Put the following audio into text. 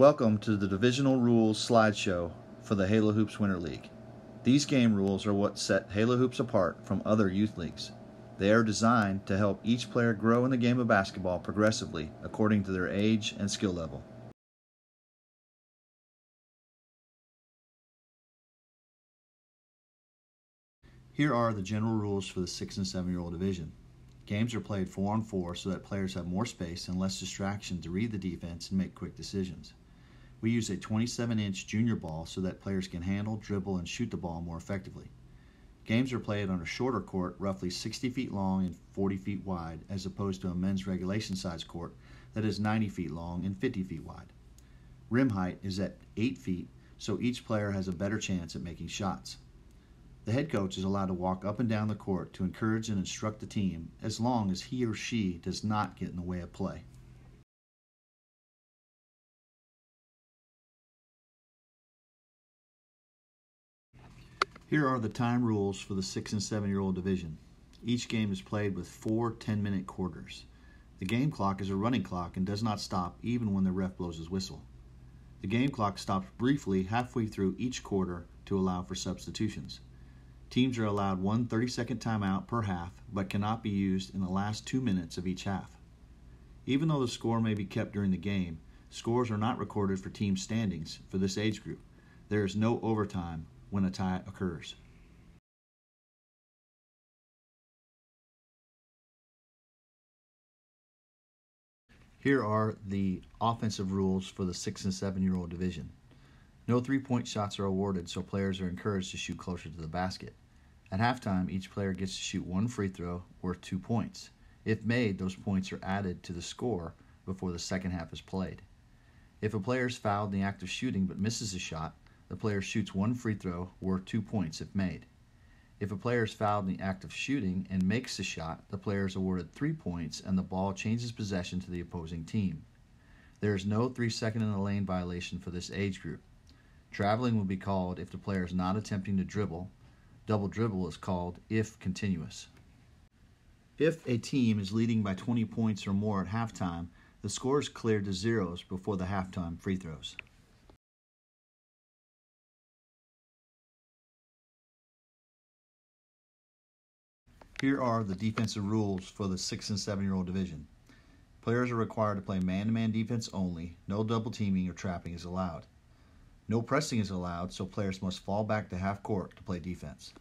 Welcome to the Divisional Rules slideshow for the Halo Hoops Winter League. These game rules are what set Halo Hoops apart from other youth leagues. They are designed to help each player grow in the game of basketball progressively according to their age and skill level. Here are the general rules for the 6 and 7 year old division. Games are played 4 on 4 so that players have more space and less distraction to read the defense and make quick decisions. We use a 27 inch junior ball so that players can handle, dribble, and shoot the ball more effectively. Games are played on a shorter court, roughly 60 feet long and 40 feet wide, as opposed to a men's regulation size court that is 90 feet long and 50 feet wide. Rim height is at 8 feet, so each player has a better chance at making shots. The head coach is allowed to walk up and down the court to encourage and instruct the team as long as he or she does not get in the way of play. Here are the time rules for the 6 and 7 year old division. Each game is played with four 10 minute quarters. The game clock is a running clock and does not stop even when the ref blows his whistle. The game clock stops briefly halfway through each quarter to allow for substitutions. Teams are allowed one 30 second timeout per half, but cannot be used in the last two minutes of each half. Even though the score may be kept during the game, scores are not recorded for team standings for this age group. There is no overtime when a tie occurs. Here are the offensive rules for the 6 and 7 year old division. No three point shots are awarded, so players are encouraged to shoot closer to the basket. At halftime, each player gets to shoot one free throw worth two points. If made, those points are added to the score before the second half is played. If a player is fouled in the act of shooting but misses a shot, the player shoots one free throw worth two points if made. If a player is fouled in the act of shooting and makes the shot, the player is awarded three points and the ball changes possession to the opposing team. There is no three second in the lane violation for this age group. Traveling will be called if the player is not attempting to dribble. Double dribble is called if continuous. If a team is leading by 20 points or more at halftime, the score is cleared to zeros before the halftime free throws. Here are the defensive rules for the 6 and 7 year old division. Players are required to play man to man defense only. No double teaming or trapping is allowed. No pressing is allowed, so players must fall back to half court to play defense.